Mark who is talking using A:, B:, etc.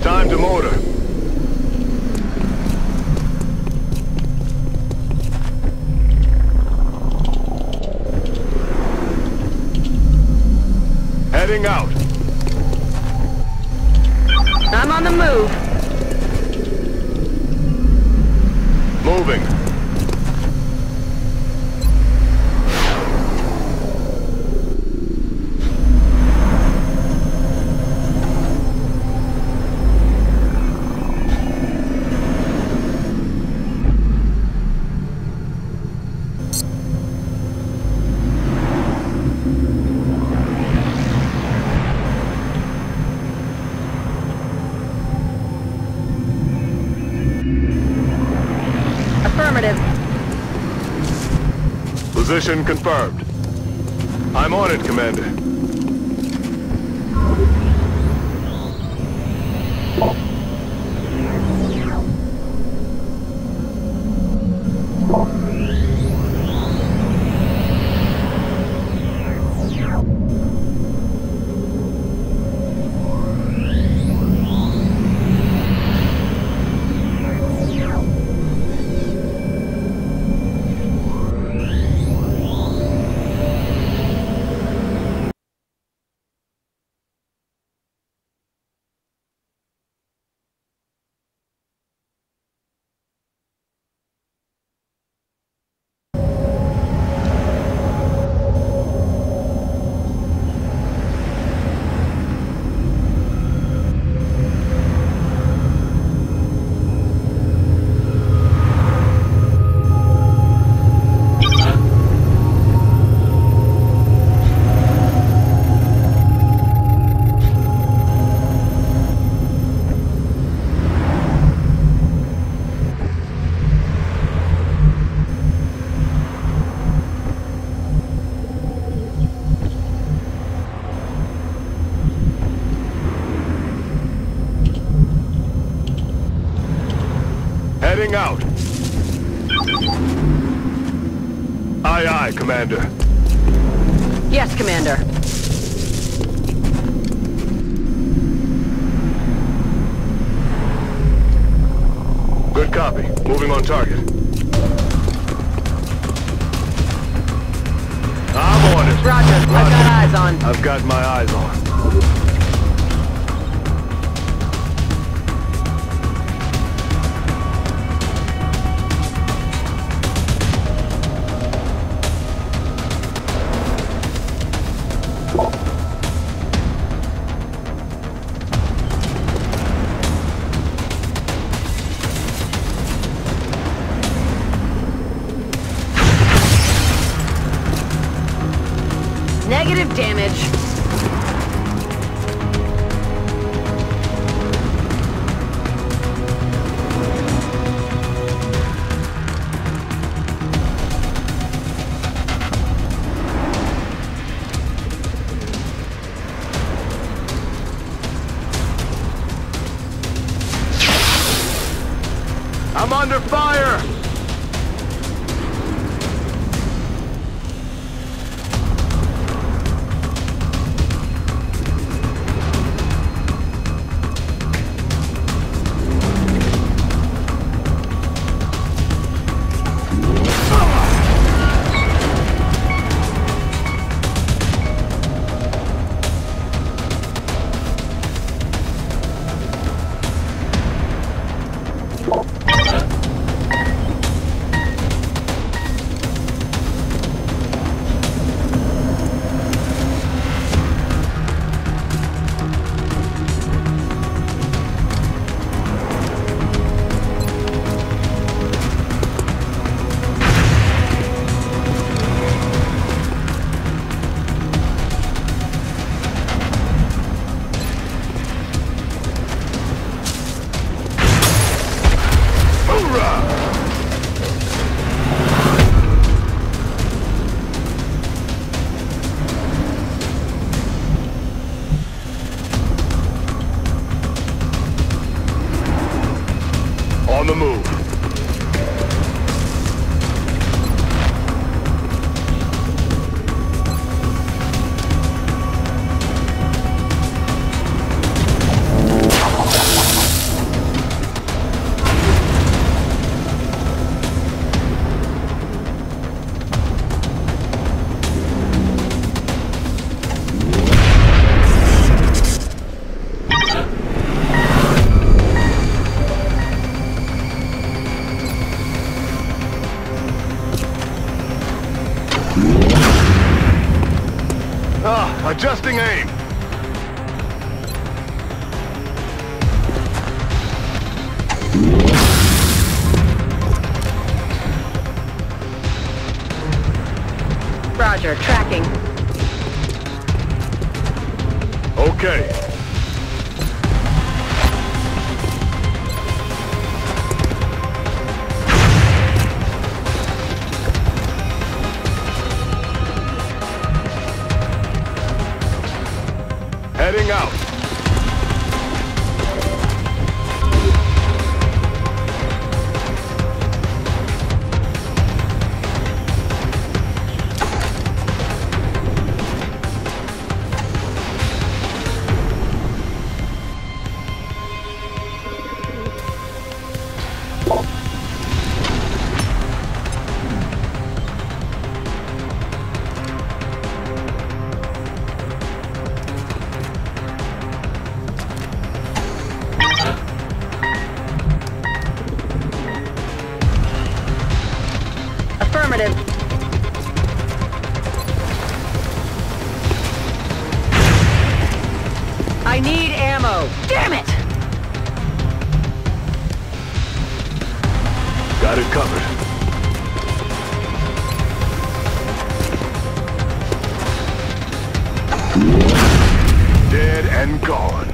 A: Time to motor. Heading out.
B: I'm on the move.
A: Moving. Position confirmed. I'm on it, Commander. Heading out. Aye, aye, Commander.
B: Yes, Commander.
A: Good copy. Moving on target. I'm on it.
B: Roger. I've got eyes on.
A: I've got my eyes on. I'm under fire! Adjusting aim.
B: Roger, tracking.
A: Okay.
B: Damn it!
A: Got it covered. Dead and gone.